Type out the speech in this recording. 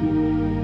Música